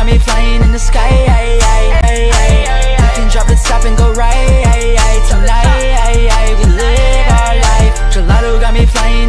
got me flying in the sky. I, can drop it, stop and go right. Tonight, we live our life. Gelato got me flying